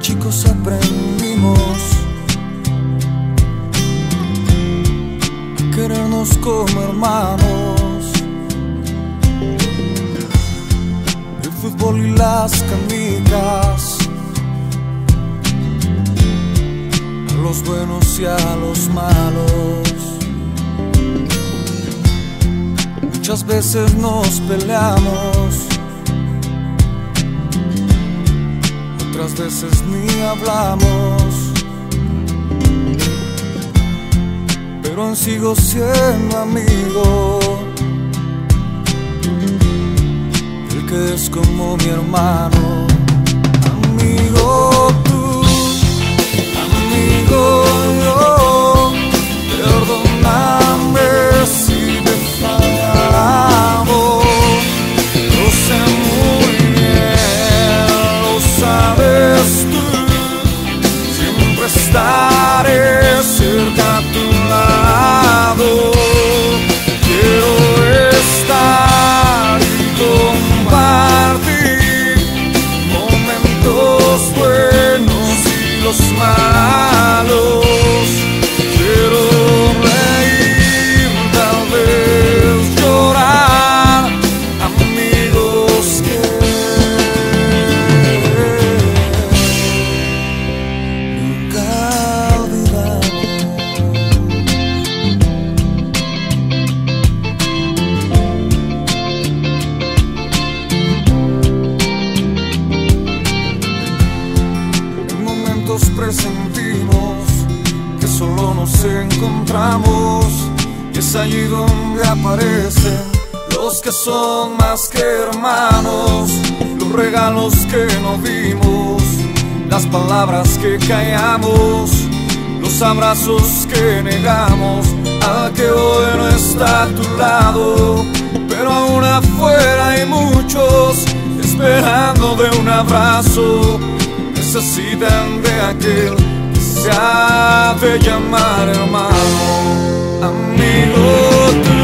chicos aprendimos a querernos como hermanos. El fútbol y las canicas, a los buenos y a los malos. Muchas veces nos peleamos. Otras veces ni hablamos. Pero aún sigo siendo amigo. El que es como mi hermano. Nos encontramos es allí donde aparecen los que son más que hermanos, los regalos que no dimos, las palabras que callamos, los abrazos que negamos, al que hoy no está a tu lado, pero aún afuera hay muchos esperando de un abrazo necesitan de aquel que se hace llamar hermano, amigo